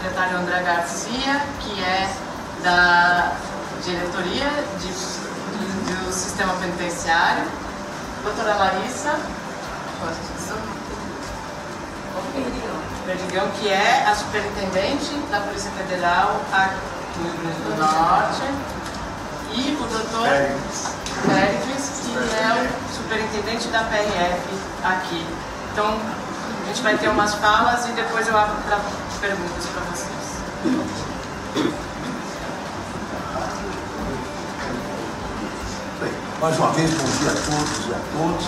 secretário André Garcia, que é da diretoria de, do sistema penitenciário. Doutora Larissa. Perdigão, que é a superintendente da Polícia Federal aqui no Rio Grande do Norte, e o doutor Péricles, que é o superintendente da PRF aqui. Então, a gente vai ter umas falas e depois eu abro para perguntas para vocês. Bem, mais uma vez, bom dia a todos e a todas.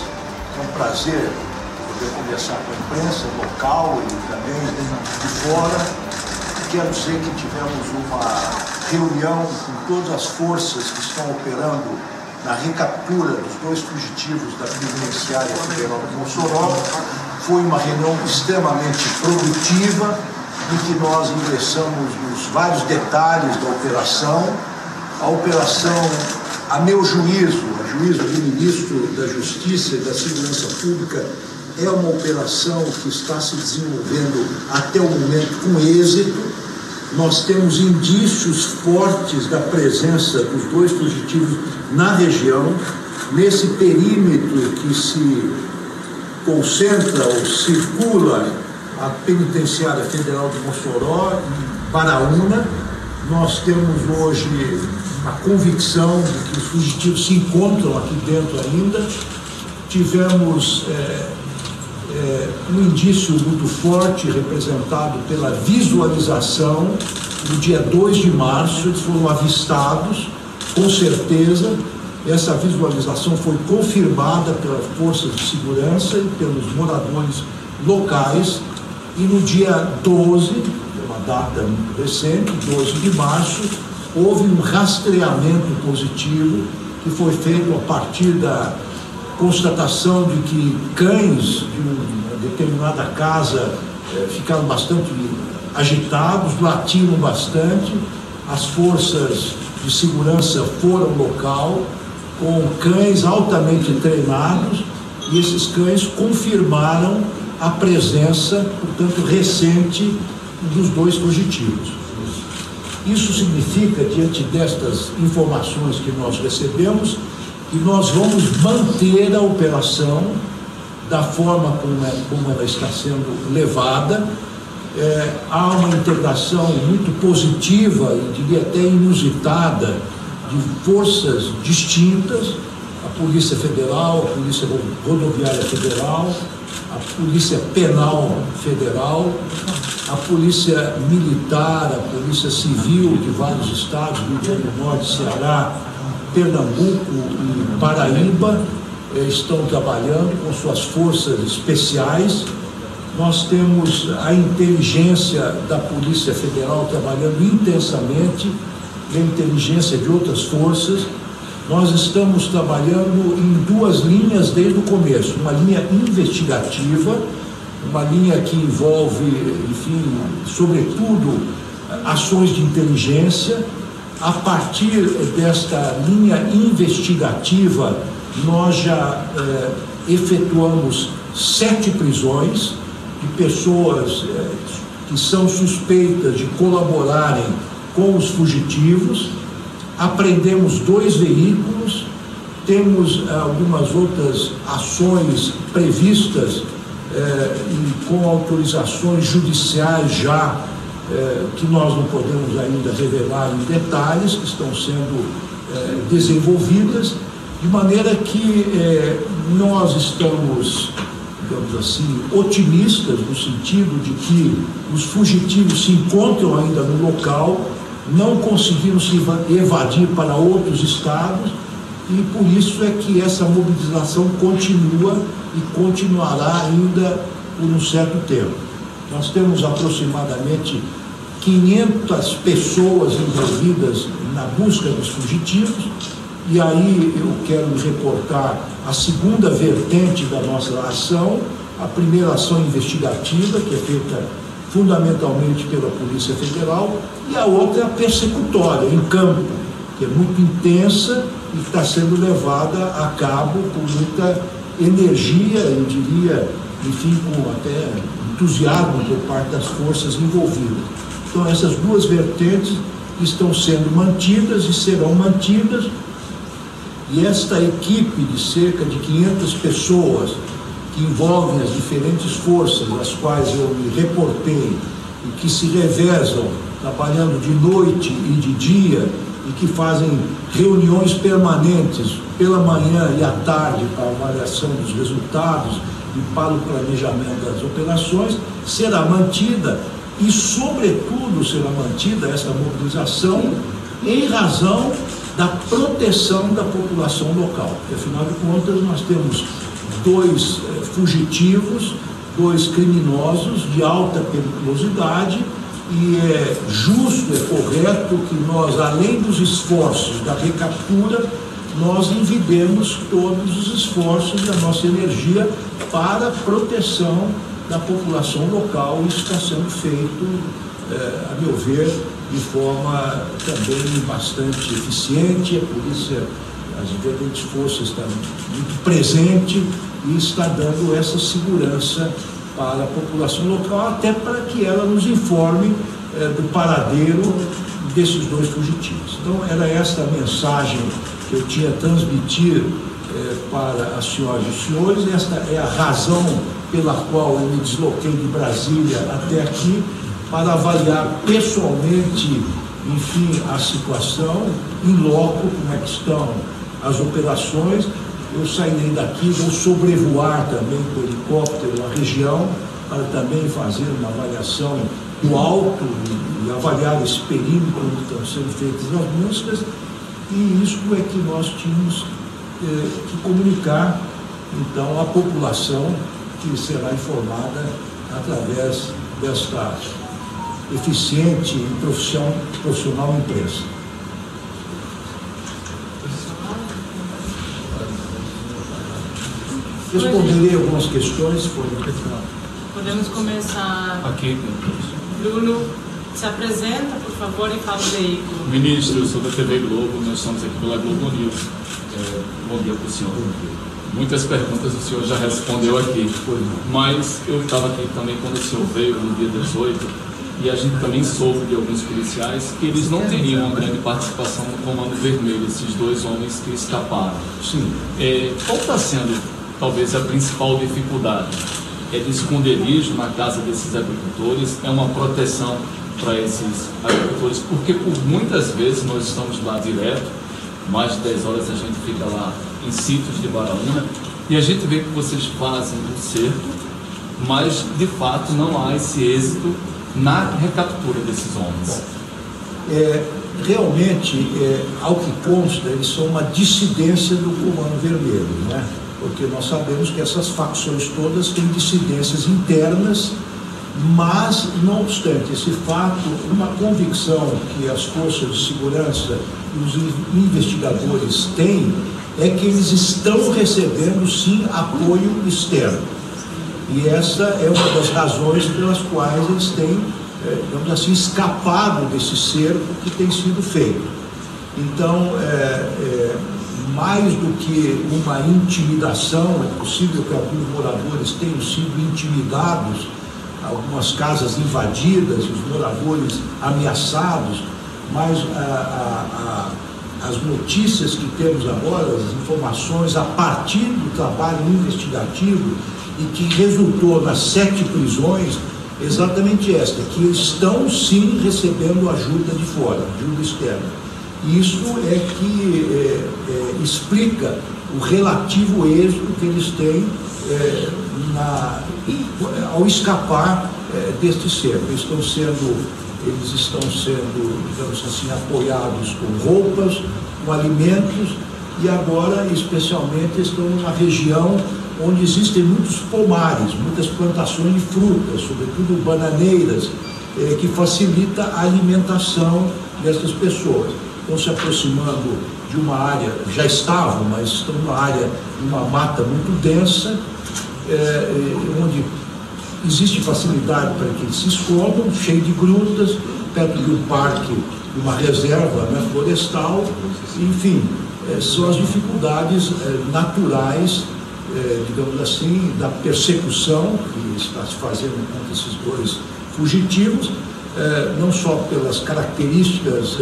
É um prazer poder conversar com a imprensa local e também de fora. Quero dizer que tivemos uma reunião com todas as forças que estão operando na recaptura dos dois fugitivos da penitenciária federal de Mossoró. Foi uma reunião extremamente produtiva, em que nós ingressamos nos vários detalhes da operação. A operação, a meu juízo, a juízo do ministro da Justiça e da Segurança Pública, é uma operação que está se desenvolvendo até o momento com êxito. Nós temos indícios fortes da presença dos dois fugitivos na região, nesse perímetro que se concentra ou circula a Penitenciária Federal de Mossoró e Paraúna. Nós temos hoje a convicção de que os fugitivos se encontram aqui dentro ainda. Tivemos é, é, um indício muito forte representado pela visualização no dia 2 de março, eles foram avistados, com certeza. Essa visualização foi confirmada pelas forças de segurança e pelos moradores locais. E no dia 12, uma data recente, 12 de março, houve um rastreamento positivo que foi feito a partir da constatação de que cães de uma determinada casa eh, ficaram bastante agitados, latiram bastante, as forças de segurança foram ao local com cães altamente treinados e esses cães confirmaram a presença, portanto, recente dos dois fugitivos. Isso significa, diante destas informações que nós recebemos, que nós vamos manter a operação da forma como, é, como ela está sendo levada. É, há uma integração muito positiva e diria até inusitada de forças distintas, a Polícia Federal, a Polícia Rodoviária Federal, a Polícia Penal Federal, a Polícia Militar, a Polícia Civil de vários estados, Rio Grande do Norte, Ceará, Pernambuco e Paraíba eh, estão trabalhando com suas forças especiais. Nós temos a inteligência da Polícia Federal trabalhando intensamente a inteligência de outras forças. Nós estamos trabalhando em duas linhas desde o começo: uma linha investigativa, uma linha que envolve, enfim, sobretudo, ações de inteligência a partir desta linha investigativa, nós já eh, efetuamos sete prisões de pessoas eh, que são suspeitas de colaborarem com os fugitivos. Apreendemos dois veículos, temos eh, algumas outras ações previstas eh, e com autorizações judiciais já eh, que nós não podemos ainda revelar em detalhes, que estão sendo desenvolvidas, de maneira que nós estamos, digamos assim, otimistas no sentido de que os fugitivos se encontram ainda no local, não conseguiram se evadir para outros estados e por isso é que essa mobilização continua e continuará ainda por um certo tempo. Nós temos aproximadamente 500 pessoas envolvidas na busca dos fugitivos E aí eu quero reportar a segunda vertente da nossa ação, a primeira ação investigativa, que é feita fundamentalmente pela Polícia Federal, e a outra é persecutória, em campo, que é muito intensa e está sendo levada a cabo com muita energia, eu diria, enfim, com até entusiasmo por parte das forças envolvidas. Então, essas duas vertentes estão sendo mantidas e serão mantidas, e esta equipe de cerca de 500 pessoas que envolvem as diferentes forças às quais eu me reportei e que se revezam trabalhando de noite e de dia e que fazem reuniões permanentes pela manhã e à tarde para avaliação dos resultados e para o planejamento das operações, será mantida e, sobretudo, será mantida essa mobilização em razão da proteção da população local. Porque, afinal de contas, nós temos dois eh, fugitivos, dois criminosos de alta periculosidade e é justo, é correto que nós, além dos esforços da recaptura, nós envidemos todos os esforços da nossa energia para a proteção da população local. Isso está sendo feito, é, a meu ver, de forma também bastante eficiente. A polícia, as diferentes forças estão muito presente e está dando essa segurança para a população local, até para que ela nos informe é, do paradeiro desses dois fugitivos. Então, era esta a mensagem que eu tinha a transmitir é, para as senhoras e os senhores. Esta é a razão pela qual eu me desloquei de Brasília até aqui, para avaliar pessoalmente, enfim, a situação, em loco, como é que estão as operações eu sairei daqui, vou sobrevoar também com helicóptero a região para também fazer uma avaliação do alto e, e avaliar esse perímetro onde estão sendo feitas as buscas. E isso é que nós tínhamos eh, que comunicar, então, à população que será informada através desta eficiente e profissional imprensa. Responderei algumas questões, por Podemos começar. Aqui. Bruno, se apresenta, por favor, e fala o veículo. Ministro, eu sou da TV Globo, nós estamos aqui pela Globo News. É, bom dia para o senhor. Muitas perguntas o senhor já respondeu aqui, mas eu estava aqui também quando o senhor veio no dia 18 e a gente também soube de alguns policiais que eles não teriam uma grande participação no Comando Vermelho, esses dois homens que escaparam. Sim. É, qual está sendo talvez a principal dificuldade. É de esconderijo na casa desses agricultores, é uma proteção para esses agricultores, porque por muitas vezes nós estamos lá direto, mais de 10 horas a gente fica lá em sítios de Baraúna, e a gente vê que vocês fazem o cerco, mas de fato não há esse êxito na recaptura desses homens. É, realmente, é, ao que consta, eles são uma dissidência do Comando Vermelho, né? Porque nós sabemos que essas facções todas têm dissidências internas, mas, não obstante esse fato, uma convicção que as forças de segurança e os investigadores têm é que eles estão recebendo, sim, apoio externo. E essa é uma das razões pelas quais eles têm, é, digamos assim, escapado desse cerco que tem sido feito. Então, é, é, mais do que uma intimidação, é possível que alguns moradores tenham sido intimidados, algumas casas invadidas, os moradores ameaçados, mas a, a, a, as notícias que temos agora, as informações a partir do trabalho investigativo e que resultou nas sete prisões, exatamente esta, que estão sim recebendo ajuda de fora, ajuda externa. Isso é que é, é, explica o relativo êxito que eles têm é, na, ao escapar é, deste cerco. Eles estão sendo, eles estão sendo, digamos assim, apoiados com roupas, com alimentos e agora, especialmente, estão numa região onde existem muitos pomares, muitas plantações de frutas, sobretudo bananeiras, é, que facilita a alimentação dessas pessoas. Estão se aproximando de uma área, já estavam, mas estão numa área, uma mata muito densa, é, onde existe facilidade para que eles se escondam, cheio de grutas, perto de um parque, de uma reserva né, florestal, enfim, é, são as dificuldades é, naturais, é, digamos assim, da persecução que está se fazendo contra esses dois fugitivos, é, não só pelas características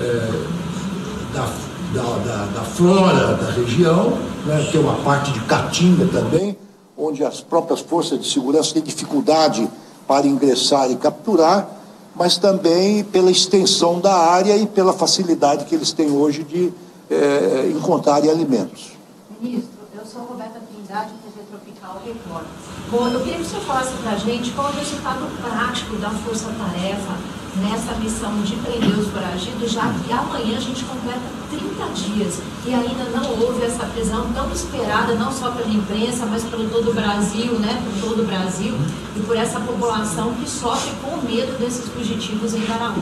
é, da, da, da, da, flora da região, né, tem uma parte de caatinga também, onde as próprias forças de segurança têm dificuldade para ingressar e capturar, mas também pela extensão da área e pela facilidade que eles têm hoje de é, encontrarem alimentos. Ministro, eu sou Roberta Trindade, TV Tropical Record. Bom, eu queria que o senhor falasse para a gente qual é o resultado prático da Força Tarefa nessa missão de prender os foragidos, já que amanhã a gente completa 30 dias e ainda não houve essa prisão tão esperada, não só pela imprensa, mas pelo todo o Brasil, né, por todo o Brasil, e por essa população que sofre com medo desses fugitivos em Garaú.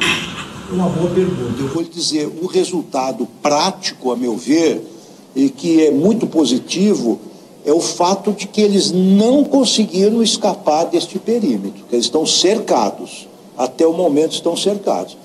Uma boa pergunta. Eu vou lhe dizer, o resultado prático, a meu ver, e que é muito positivo, é o fato de que eles não conseguiram escapar deste perímetro, que eles estão cercados até o momento estão cercados.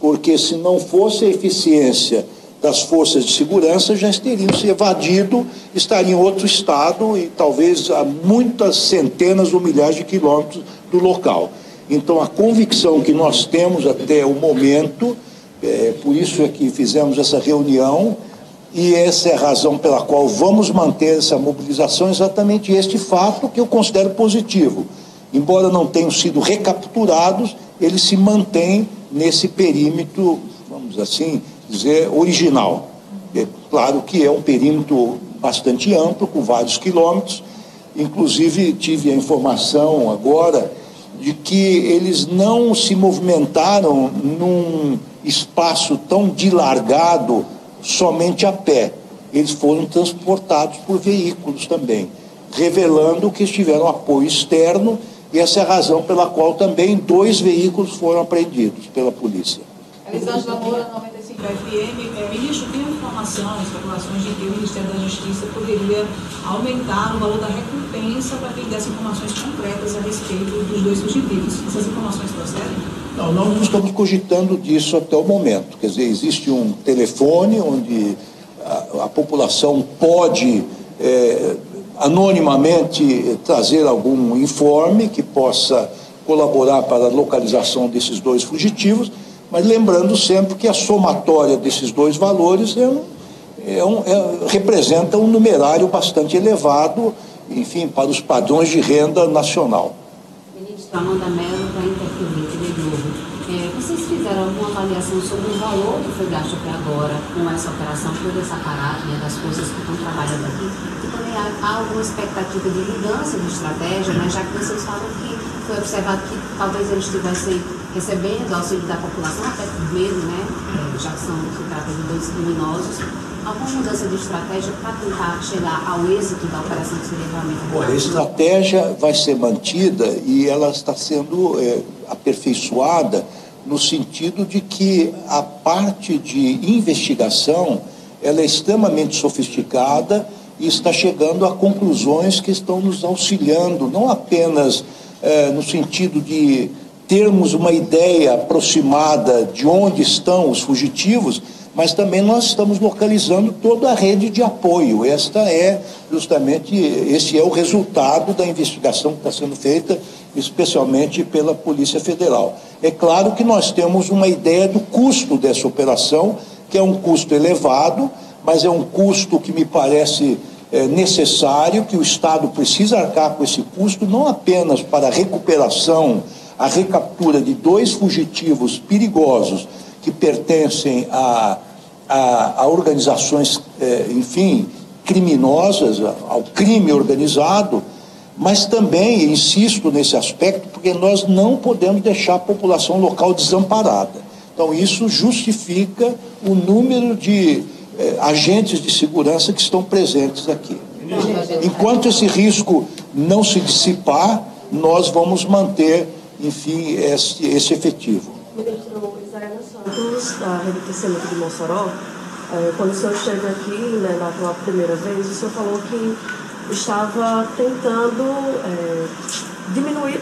Porque se não fosse a eficiência das forças de segurança, já teriam se evadido, estariam em outro estado e talvez a muitas centenas ou milhares de quilômetros do local. Então, a convicção que nós temos até o momento, é, por isso é que fizemos essa reunião, e essa é a razão pela qual vamos manter essa mobilização, exatamente este fato que eu considero positivo. Embora não tenham sido recapturados, ele se mantém nesse perímetro, vamos assim dizer, original. É claro que é um perímetro bastante amplo, com vários quilômetros. Inclusive, tive a informação agora de que eles não se movimentaram num espaço tão dilargado somente a pé. Eles foram transportados por veículos também, revelando que tiveram apoio externo e essa é a razão pela qual também dois veículos foram apreendidos pela polícia. Elisângela Moura, 95 FM. É, ministro, tem informação, especulações de que o Ministério da Justiça poderia aumentar o valor da recompensa para quem desse informações concretas a respeito dos dois fugitivos. Essas informações procedem? Não, nós não estamos cogitando disso até o momento. Quer dizer, existe um telefone onde a, a população pode é, anonimamente trazer algum informe que possa colaborar para a localização desses dois fugitivos, mas lembrando sempre que a somatória desses dois valores é um, é um, é, representa um numerário bastante elevado, enfim, para os padrões de renda nacional. Ministro Amanda Mello, para interferir, de novo. É, vocês fizeram alguma avaliação sobre o valor que foi gasto até agora com essa operação, toda essa parada né, das forças que estão trabalhando aqui? há alguma expectativa de mudança de estratégia, né, já que vocês falam que foi observado que talvez eles estivessem recebendo auxílio da população, até por medo, né, é, já que são, se trata de dois criminosos, alguma mudança de estratégia para tentar chegar ao êxito da operação que seria realmente Olha, a estratégia vai ser mantida e ela está sendo é, aperfeiçoada no sentido de que a parte de investigação ela é extremamente sofisticada e está chegando a conclusões que estão nos auxiliando, não apenas é, no sentido de termos uma ideia aproximada de onde estão os fugitivos, mas também nós estamos localizando toda a rede de apoio. Esta é justamente, esse é o resultado da investigação que está sendo feita, especialmente pela Polícia Federal. É claro que nós temos uma ideia do custo dessa operação, que é um custo elevado, mas é um custo que me parece é, necessário, que o Estado precisa arcar com esse custo, não apenas para a recuperação, a recaptura de dois fugitivos perigosos que pertencem a, a, a organizações, é, enfim, criminosas, ao crime organizado, mas também, insisto nesse aspecto, porque nós não podemos deixar a população local desamparada. Então, isso justifica o número de eh, agentes de segurança que estão presentes aqui. Enquanto esse risco não se dissipar, nós vamos manter, enfim, esse, esse efetivo. De Mossoró. É, quando o senhor esteve aqui, né, na primeira vez, o senhor falou que estava tentando é, diminuir,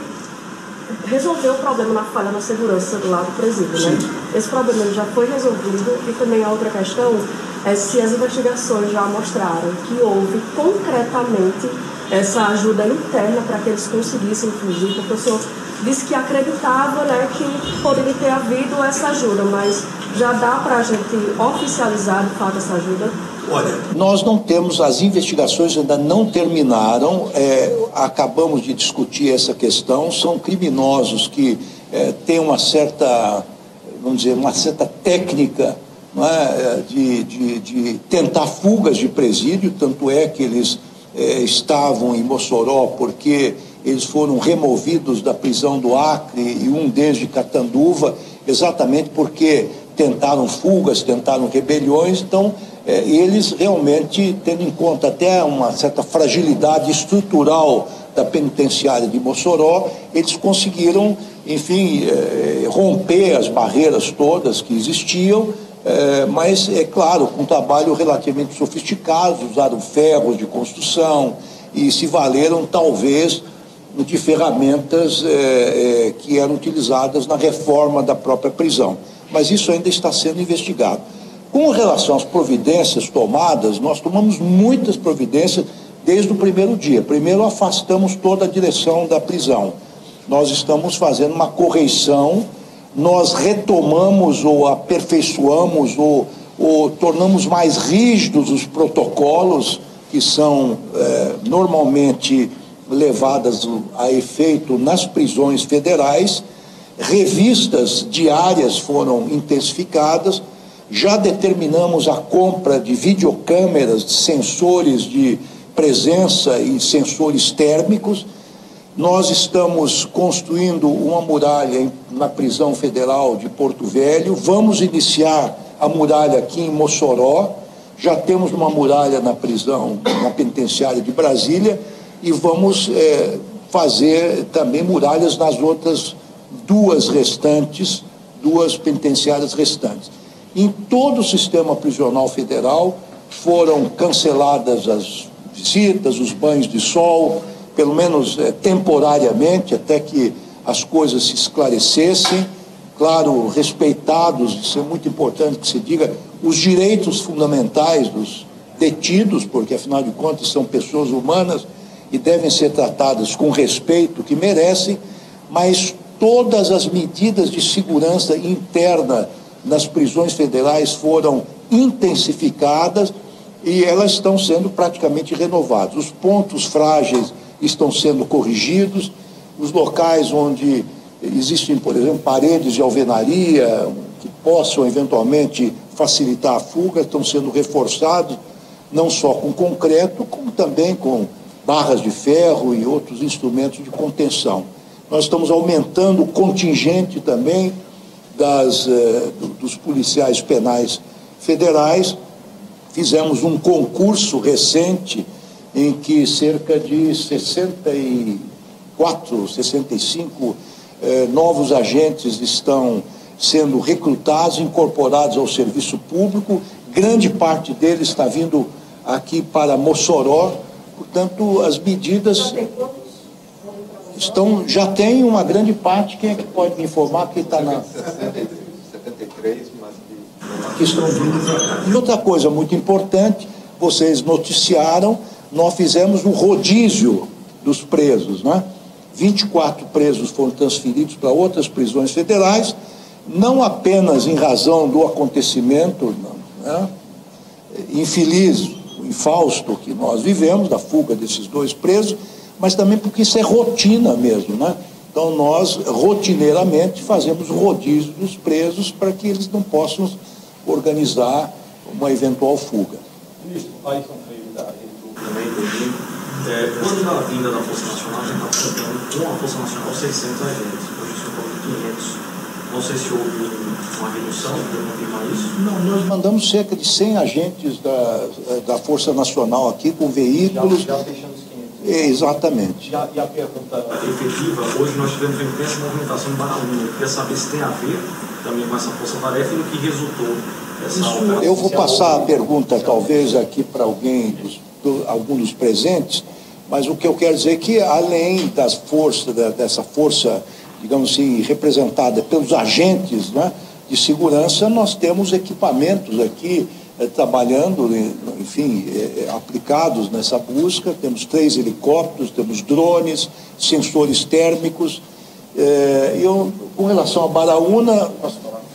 resolver o problema na falha na segurança do lado do presídio, né? Esse problema já foi resolvido e também a outra questão é se as investigações já mostraram que houve concretamente essa ajuda interna para que eles conseguissem fugir, porque o senhor disse que acreditava né, que poderia ter havido essa ajuda, mas já dá para a gente oficializar de fato essa ajuda? Olha, nós não temos, as investigações ainda não terminaram, é, acabamos de discutir essa questão, são criminosos que é, têm uma certa, vamos dizer, uma certa técnica é, é, de, de, de, tentar fugas de presídio, tanto é que eles é, estavam em Mossoró porque eles foram removidos da prisão do Acre e um deles de Catanduva, exatamente porque tentaram fugas, tentaram rebeliões, então é, eles realmente, tendo em conta até uma certa fragilidade estrutural da penitenciária de Mossoró, eles conseguiram, enfim, é, romper as barreiras todas que existiam, é, mas, é claro, com um trabalho relativamente sofisticado, usaram ferros de construção e se valeram, talvez, de ferramentas é, é, que eram utilizadas na reforma da própria prisão. Mas isso ainda está sendo investigado. Com relação às providências tomadas, nós tomamos muitas providências desde o primeiro dia. Primeiro, afastamos toda a direção da prisão. Nós estamos fazendo uma correição, nós retomamos ou aperfeiçoamos ou, ou tornamos mais rígidos os protocolos que são é, normalmente levadas a efeito nas prisões federais. Revistas diárias foram intensificadas já determinamos a compra de videocâmeras, de sensores de presença e sensores térmicos. Nós estamos construindo uma muralha na prisão federal de Porto Velho. Vamos iniciar a muralha aqui em Mossoró. Já temos uma muralha na prisão, na penitenciária de Brasília. E vamos é, fazer também muralhas nas outras duas restantes, duas penitenciárias restantes. Em todo o sistema prisional federal foram canceladas as visitas, os banhos de sol, pelo menos é, temporariamente, até que as coisas se esclarecessem. Claro, respeitados, isso é muito importante que se diga, os direitos fundamentais dos detidos, porque afinal de contas são pessoas humanas e devem ser tratadas com respeito que merecem, mas todas as medidas de segurança interna nas prisões federais foram intensificadas e elas estão sendo praticamente renovadas. Os pontos frágeis estão sendo corrigidos, os locais onde existem, por exemplo, paredes de alvenaria que possam eventualmente facilitar a fuga estão sendo reforçados, não só com concreto, como também com barras de ferro e outros instrumentos de contenção. Nós estamos aumentando o contingente também das, eh, dos policiais penais federais. Fizemos um concurso recente em que cerca de 64, 65 eh, novos agentes estão sendo recrutados, incorporados ao serviço público. Grande parte deles está vindo aqui para Mossoró. Portanto, as medidas estão, já tem uma grande parte, quem é que pode me informar que está na. 73, mas que estão. E outra coisa muito importante, vocês noticiaram, nós fizemos um rodízio dos presos, né? 24 presos foram transferidos para outras prisões federais, não apenas em razão do acontecimento né, infeliz, infausto que nós vivemos, da fuga desses dois presos, mas também porque isso é rotina mesmo, né? Então nós rotineiramente fazemos rodízio dos presos para que eles não possam organizar uma eventual fuga. Ministro, Ayrton Freire da Rede também do é, quando na vinda da Força Nacional, a gente está contando com a Força Nacional 600 agentes, hoje são 500. Não sei se houve uma redução, confirmar isso? Não, nós mandamos cerca de 100 agentes da, da Força Nacional aqui com veículos. Já, já deixando é, exatamente. E a, pergunta efetiva, hoje nós tivemos uma intensa movimentação em Baraúna. Eu queria saber se tem a ver também com essa força-tarefa e no que resultou essa operação. Eu vou passar a pergunta, talvez, aqui para alguém, dos, do, algum dos presentes, mas o que eu quero dizer é que, além das forças, da, dessa força, digamos assim, representada pelos agentes né, de segurança, nós temos equipamentos aqui eh, trabalhando, enfim, eh, aplicados nessa busca. Temos três helicópteros, temos drones, sensores térmicos. Eh, eu, com relação a Baraúna,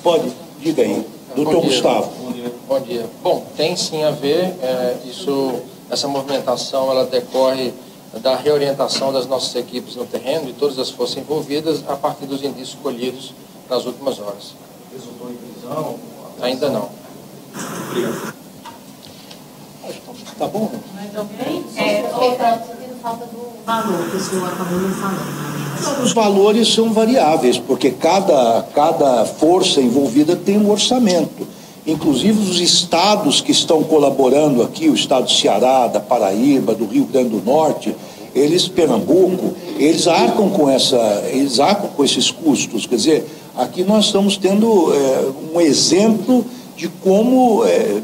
pode, diga aí, doutor Bom dia, Gustavo. Bom dia, bom dia. Bom, tem sim a ver, é, isso, essa movimentação ela decorre da reorientação das nossas equipes no terreno, de todas as forças envolvidas, a partir dos indícios colhidos nas últimas horas. Resultou em prisão? Ainda não. Obrigado. Tá bom? É, outra, falta do valor que o senhor acabou falando. Os valores são variáveis, porque cada, cada força envolvida tem um orçamento. Inclusive os estados que estão colaborando aqui, o estado do Ceará, da Paraíba, do Rio Grande do Norte, eles, Pernambuco, eles arcam com essa, eles arcam com esses custos. Quer dizer, aqui nós estamos tendo é, um exemplo de como é,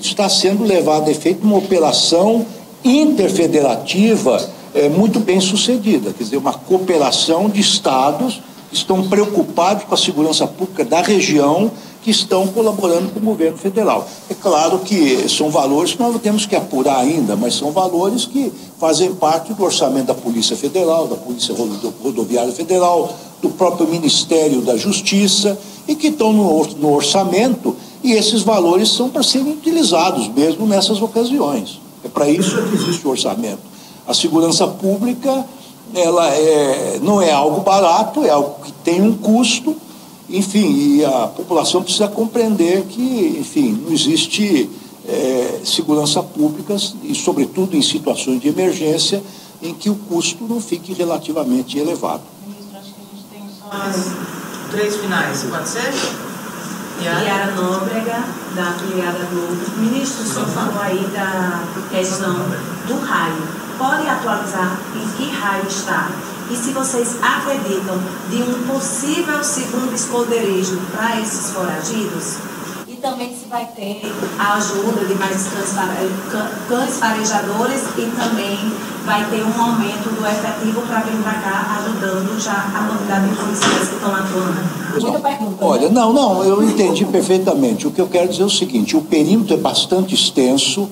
está sendo levada a efeito uma operação interfederativa é, muito bem sucedida, quer dizer, uma cooperação de estados que estão preocupados com a segurança pública da região que estão colaborando com o governo federal. É claro que são valores que nós temos que apurar ainda, mas são valores que fazem parte do orçamento da Polícia Federal, da Polícia Rodo- Rodoviária Federal, do próprio Ministério da Justiça e que estão no, no orçamento e esses valores são para serem utilizados mesmo nessas ocasiões. É para isso que existe o orçamento. A segurança pública ela é, não é algo barato, é algo que tem um custo, enfim, e a população precisa compreender que, enfim, não existe é, segurança pública, e sobretudo em situações de emergência, em que o custo não fique relativamente elevado. Ministro, acho que a gente tem só três finais, pode ser? Yara? Yara Nóbrega, da afiliada Globo. Ministro, o senhor falou aí da questão do raio. Pode atualizar em que raio está? E se vocês acreditam de um possível segundo esconderijo para esses foragidos? E também se vai ter a ajuda de mais cães, fare- cã- cães farejadores e também vai ter um aumento do efetivo para vir para cá ajudando já a quantidade de policiais que estão atuando. Muita pergunta. Olha, não, não, eu entendi perfeitamente. O que eu quero dizer é o seguinte: o perímetro é bastante extenso,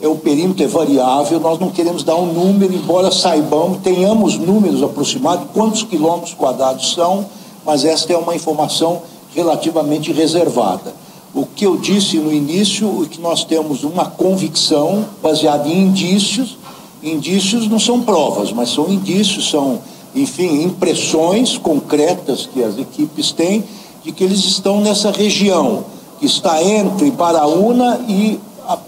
é, o perímetro é variável, nós não queremos dar um número, embora saibamos, tenhamos números aproximados, quantos quilômetros quadrados são, mas esta é uma informação relativamente reservada. O que eu disse no início é que nós temos uma convicção baseada em indícios. Indícios não são provas, mas são indícios, são, enfim, impressões concretas que as equipes têm de que eles estão nessa região, que está entre Baraúna e a,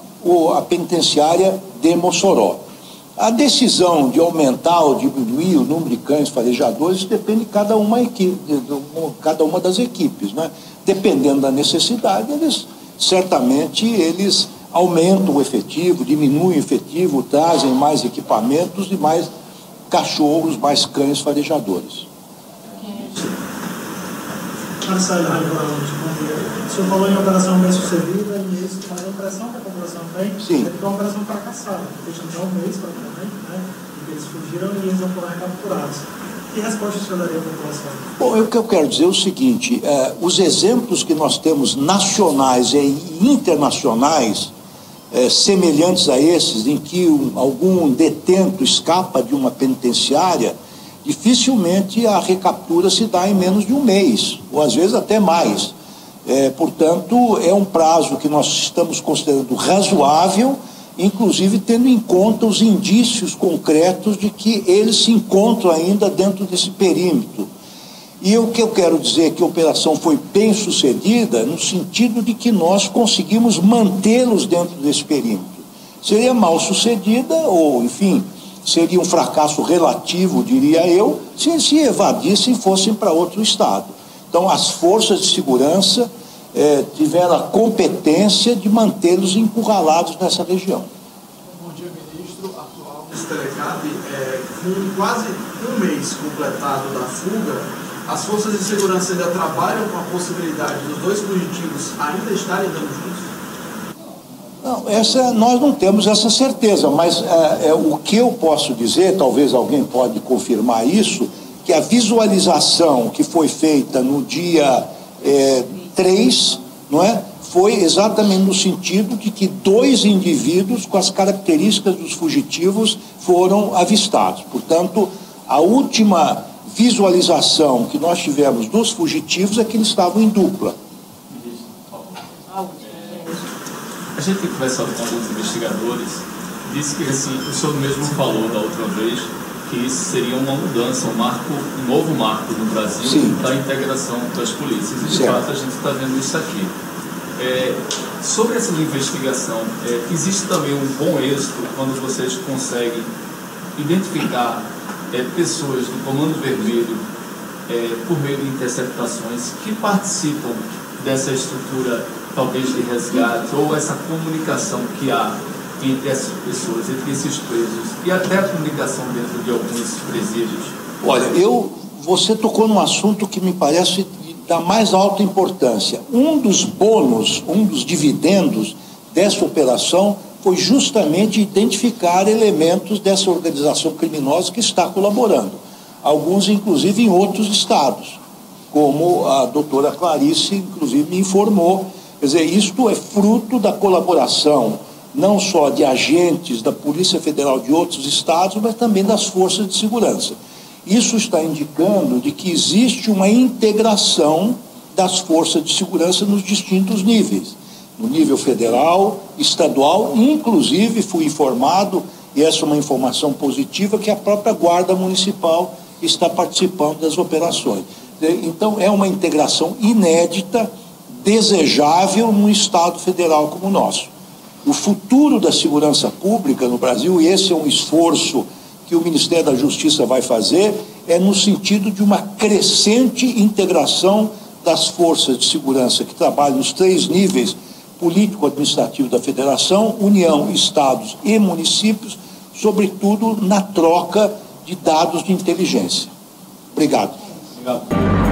a penitenciária de Mossoró. A decisão de aumentar ou diminuir o número de cães farejadores depende de cada uma, equipe, de- cada uma das equipes. Né? Dependendo da necessidade, eles certamente eles aumentam o efetivo, diminuem o efetivo, trazem mais equipamentos e mais cachorros, mais cães farejadores. Marcelo. O senhor falou em operação bem sucedida e isso, mas a impressão que a população tem Sim. é que é uma operação fracassada, porque já tem um mês praticamente, né? E eles fugiram e eles não foram recapturados. Que resposta o senhor daria à população? Bom, o que eu quero dizer é o seguinte: eh, os exemplos que nós temos nacionais e internacionais, eh, semelhantes a esses, em que um- algum detento escapa de uma penitenciária, dificilmente a recaptura se dá em menos de um mês, ou às vezes até mais. Eh, portanto, é um prazo que nós estamos considerando razoável, inclusive tendo em conta os indícios concretos de que eles se encontram ainda dentro desse perímetro. E o que eu quero dizer é que a operação foi bem sucedida no sentido de que nós conseguimos mantê-los dentro desse perímetro. Seria mal sucedida, ou enfim, seria um fracasso relativo, diria eu, se eles se evadissem e fossem para outro estado. Então, as forças de segurança eh, tiveram a competência de mantê-los encurralados nessa região. Bom dia, ministro. Atual Telecap, é, com quase um mês completado da fuga, as forças de segurança ainda trabalham com a possibilidade dos dois fugitivos ainda estarem dando juntos? Não, essa, nós não temos essa certeza, mas é, é, o que eu posso dizer, talvez alguém pode confirmar isso, que a visualização que foi feita no dia é, 3, não é? foi exatamente no sentido de que dois indivíduos com as características dos fugitivos foram avistados. Portanto, a última visualização que nós tivemos dos fugitivos é que eles estavam em dupla. A gente tem conversado com alguns investigadores, disse que assim, o senhor mesmo falou da outra vez que isso seria uma mudança, um marco, um novo marco no Brasil Sim. da integração das polícias. E de Certo. fato a gente está vendo isso aqui. É, sobre essa investigação, é, existe também um bom êxito quando vocês conseguem identificar é, pessoas do Comando Vermelho é, por meio de interceptações que participam dessa estrutura, talvez de resgate, ou essa comunicação que há entre essas pessoas, entre esses presos, e até a comunicação dentro de alguns presídios. Olha, eu, você tocou num assunto que me parece da mais alta importância. Um dos bônus, um dos dividendos dessa operação foi justamente identificar elementos dessa organização criminosa que está colaborando. Alguns, inclusive, em outros estados, como a doutora Clarice, inclusive, me informou. Quer dizer, isto é fruto da colaboração não só de agentes da Polícia Federal de outros estados, mas também das forças de segurança. Isso está indicando de que existe uma integração das forças de segurança nos distintos níveis, no nível federal, estadual, inclusive fui informado, e essa é uma informação positiva, que a própria Guarda Municipal está participando das operações. Então, é uma integração inédita, desejável num Estado federal como o nosso. O futuro da segurança pública no Brasil, e esse é um esforço que o Ministério da Justiça vai fazer, é no sentido de uma crescente integração das forças de segurança que trabalham nos três níveis político-administrativo da Federação, União, Estados e municípios, sobretudo na troca de dados de inteligência. Obrigado. Obrigado.